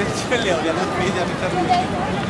Ci vogliamo, abbiamo preso a